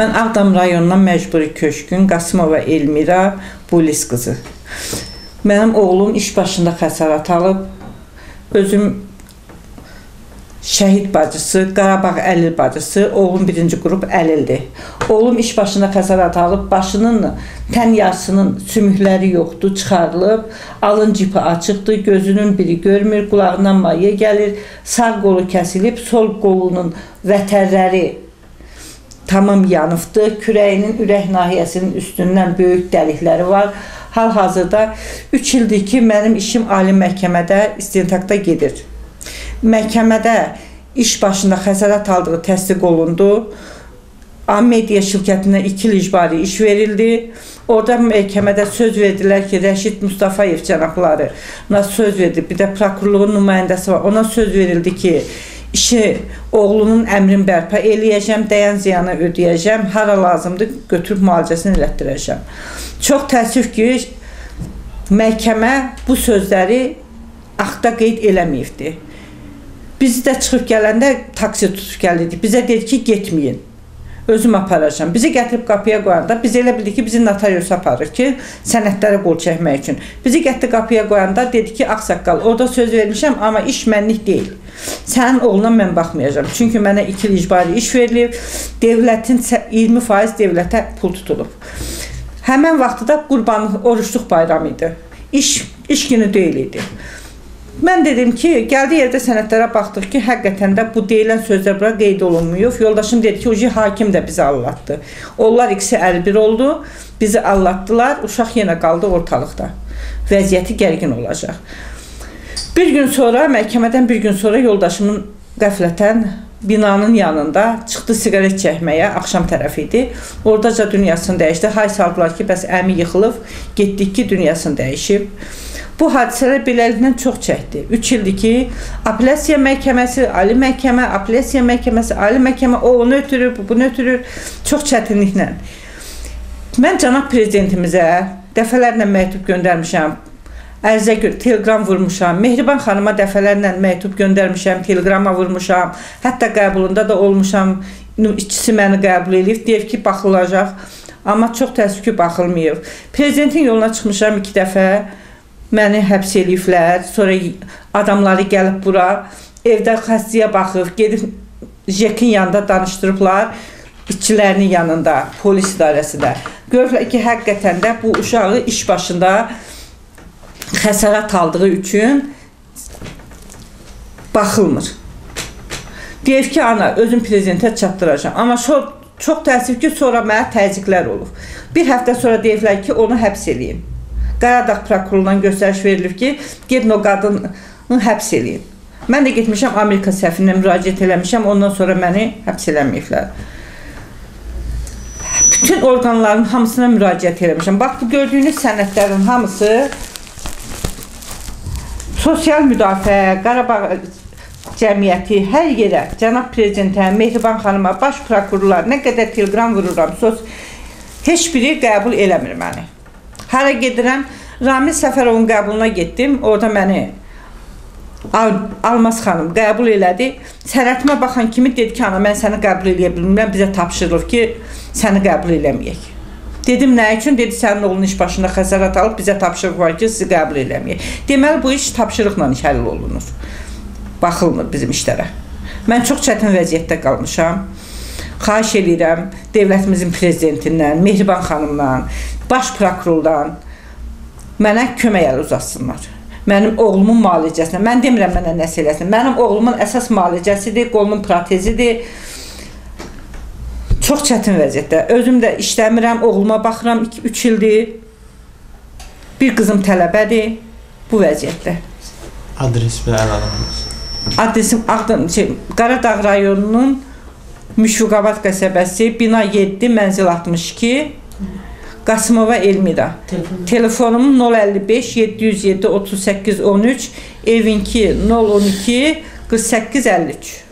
Mən Ağdam rayonundan məcburi köçkün Qasımova Elmira Bulis qızı. Mənim oğlum iş başında xəsarət alıb. Özüm şəhid bacısı, Qarabağ Əlil bacısı, oğlum birinci qrup Əlildir. Oğlum iş başında xəsarət alıb, başının tən yarısının sümükləri yoxdur, çıxarılıb, alın cipi açıqdır, gözünün biri görmür, qulağından maye gəlir, sağ qolu kəsilib, sol qolunun vətərləri tamam yanıbdır. Kürəyinin ürək nahiyəsinin üstündən böyük dəlikləri var. Hal-hazırda 3 ildir ki, mənim işim ali məhkəmədə istintaqda gedir. Məhkəmədə iş başında xəsarət aldığı təsdiq olundu. Media şirkətinə 2 il icbari iş verildi. Orada məhkəmədə söz verdilər ki, Rəşid Mustafayev cənabları söz verdi. Bir də prokurorluğun nümayəndəsi var. Ona söz verildi ki, işi oğlunun əmrin bərpa eləyəcəm, dəyən ziyanı ödəyəcəm, hara lazımdır götürüb müalicəsini elətdirəcəm. Çox təəssüf ki, məhkəmə bu sözləri axta qeyd eləməyibdi. Biz də çıxıb gələndə taksi tutub gəldik. Bizə dedi ki, getməyin özüm aparacam. Bizi gətirib qapıya qoyanda biz elə bildik ki, bizi notarius aparır ki, sənədlərə qol çəkmək üçün. Bizi gətirdi qapıya qoyanda dedi ki, ağsaqqal, orada söz vermişəm, amma iş mənlik deyil. Sənin oğluna mən baxmayacağam. Çünki mənə 2 il icbari iş verilib, devlətin 20% devlətə pul tutulub. Həmən vaxtda qurbanlıq oruçluq bayramı idi. İş iş günü deyil idi. Mən dedim ki, gəldi yerdə sənədlərə baxdıq ki, həqiqətən də bu deyilən sözlər bura qeyd olunmuyub. Yoldaşım dedi ki, ucu hakim də bizi allatdı. Onlar ikisi əlbir oldu, bizi allatdılar, uşaq yenə qaldı ortalıqda. Vəziyyəti gərgin olacaq. Bir gün sonra, məhkəmədən bir gün sonra yoldaşımın qəflətən binanın yanında çıxdı siqaret çəkməyə, axşam tərəfi idi. Oradaca dünyasını dəyişdi. Hay saldılar ki, bəs əmi yıxılıb, getdik ki, dünyasını dəyişib. Bu hadisələr beləliklə çox çəkdi. 3 ildir ki, apellyasiya məhkəməsi, ali məhkəmə, apellyasiya məhkəməsi, ali məhkəmə o onu ötürür, bu bunu ötürür. Çox çətinliklə. Mən cənab prezidentimizə dəfələrlə məktub göndərmişəm. Ərizə telegram vurmuşam. Mehriban xanıma dəfələrlə məktub göndərmişəm, telegrama vurmuşam. Hətta qəbulunda da olmuşam. İkisi məni qəbul edib, deyib ki, baxılacaq. Amma çox təəssüf ki, baxılmayıb. Prezidentin yoluna çıxmışam 2 dəfə. Məni həbs eləyiblər. Sonra adamları gəlib bura, evdə xəstəyə baxıb, gedib Jekin yanında danışdırıblar. İşçilərinin yanında, polis idarəsində. Görürlər ki, həqiqətən də bu uşağı iş başında xəsarət aldığı üçün baxılmır. Deyir ki, ana, özüm prezidentə çatdıracam. Amma çox, çox təəssüf ki, sonra mənə təzyiqlər olub. Bir həftə sonra deyiblər ki, onu həbs eləyin. Qaradağ prokurorundan göstəriş verilib ki, gedin o qadını həbs eləyin. Mən də getmişəm Amerika səfirinə müraciət eləmişəm, ondan sonra məni həbs eləməyiblər. Bütün orqanların hamısına müraciət eləmişəm. Bax, bu gördüyünüz sənədlərin hamısı sosial müdafiə, Qarabağ cəmiyyəti hər yerə, cənab prezidentə, Mehriban xanıma, baş prokurorlar, nə qədər telegram vururam, sos, heç biri qəbul eləmir məni. Hara gedirəm? Ramil Səfərovun qəbuluna getdim. Orada məni Al Almaz xanım qəbul elədi. Sənətimə baxan kimi dedi ki, ana mən səni qəbul eləyə bilmirəm. Bizə tapşırılıb ki, səni qəbul eləməyək. Dedim nə üçün? Dedi sənin oğlun iş başında xəsarət alıb bizə tapşırıq var ki, sizi qəbul eləməyək. Deməli bu iş tapşırıqla həll olunur. Baxılmır bizim işlərə. Mən çox çətin vəziyyətdə qalmışam. Xahiş edirəm dövlətimizin prezidentindən, Mehriban xanımdan, baş prokurordan mənə kömək əl uzatsınlar. Mənim oğlumun müalicəsinə, mən demirəm mənə nəsə eləsin. Mənim oğlumun əsas müalicəsidir, qolumun protezidir. Çox çətin vəziyyətdə. Özüm də işləmirəm, oğluma baxıram 2-3 ildir. Bir qızım tələbədir bu vəziyyətdə. Adres və əlavəniz. Adresim Ağdam, şey, Qaradağ rayonunun Müşfiqabad qəsəbəsi, bina 7, mənzil 62. Qasımova Elmira. Telefon. Telefonum 055 707 38 13, evinki 012 48 53.